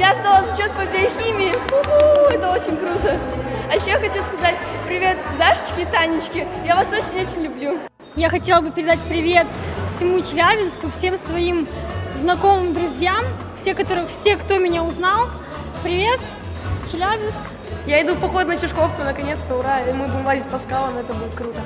я сдала зачет по биохимии. У-ху, это очень круто. А еще я хочу сказать привет Дашечке и Танечке. Я вас очень-очень люблю. Я хотела бы передать привет всему Челябинску, всем своим знакомым, друзьям, все, которые, все, кто меня узнал. Привет, Челябинск. Я иду в поход на Чешковку, наконец-то, ура. И мы будем лазить по скалам, это будет круто.